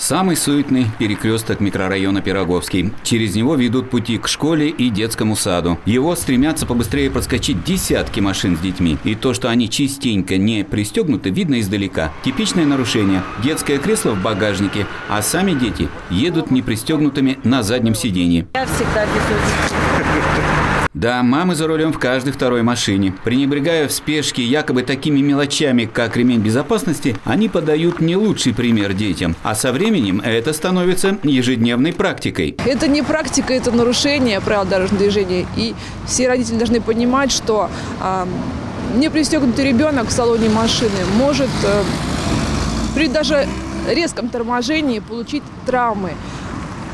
Самый суетный перекресток микрорайона Пироговский. Через него ведут пути к школе и детскому саду. Его стремятся побыстрее проскочить десятки машин с детьми. И то, что они частенько не пристегнуты, видно издалека. Типичное нарушение. Детское кресло в багажнике, а сами дети едут непристегнутыми на заднем сиденье. Я всегда Да, мамы за рулем в каждой второй машине. Пренебрегая в спешке якобы такими мелочами, как ремень безопасности, они подают не лучший пример детям. А со временем это становится ежедневной практикой. Это не практика, это нарушение правил дорожного движения. И все родители должны понимать, что э, непристегнутый ребенок в салоне машины может э, при даже резком торможении получить травмы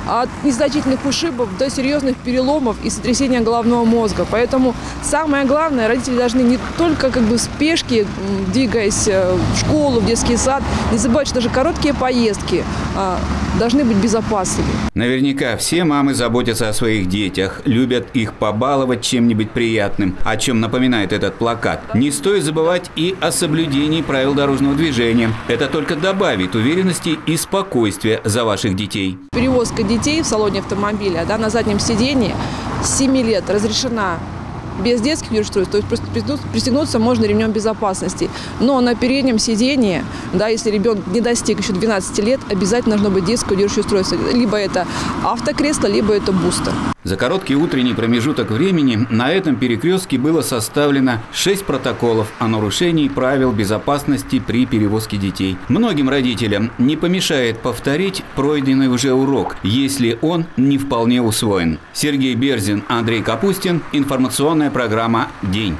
от незначительных ушибов до серьезных переломов и сотрясения головного мозга. Поэтому самое главное, родители должны не только как бы в спешке, двигаясь э, в школу, в детский сад, не забывать, что даже короткие поездки а, должны быть безопасными. Наверняка все мамы заботятся о своих детях, любят их побаловать чем-нибудь приятным, о чем напоминает этот плакат. Не стоит забывать и о соблюдении правил дорожного движения. Это только добавит уверенности и спокойствия за ваших детей. Перевозка детей в салоне автомобиля да, на заднем сидении. С 7 лет разрешена без детских устройств, то есть просто пристегнуться можно ремнем безопасности. Но на переднем сидении, да, если ребенок не достиг еще 12 лет, обязательно должно быть детское удерживающее устройство. Либо это автокресло, либо это бустер. За короткий утренний промежуток времени на этом перекрестке было составлено 6 протоколов о нарушении правил безопасности при перевозке детей. Многим родителям не помешает повторить пройденный уже урок, если он не вполне усвоен. Сергей Берзин, Андрей Капустин, информационная программа «День».